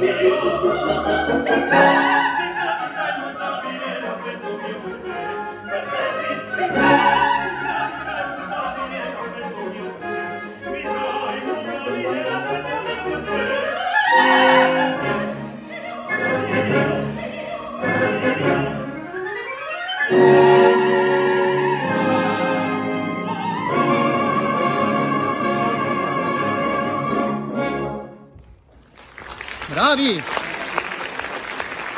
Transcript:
Io, te, Per te, te, Mi te, Bravi!